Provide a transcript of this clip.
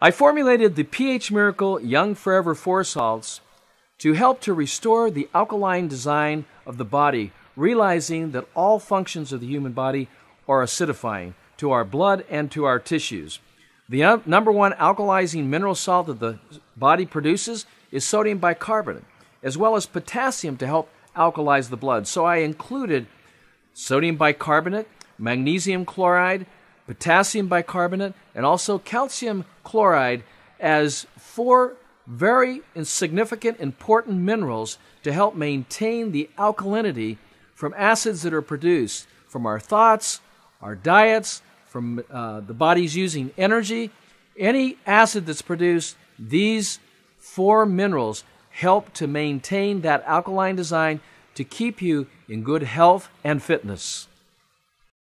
I formulated the pH Miracle Young Forever 4 salts to help to restore the alkaline design of the body, realizing that all functions of the human body are acidifying to our blood and to our tissues. The number one alkalizing mineral salt that the body produces is sodium bicarbonate, as well as potassium to help alkalize the blood. So I included sodium bicarbonate, magnesium chloride, potassium bicarbonate, and also calcium chloride as four very significant, important minerals to help maintain the alkalinity from acids that are produced from our thoughts, our diets, from uh, the body's using energy. Any acid that's produced, these four minerals help to maintain that alkaline design to keep you in good health and fitness.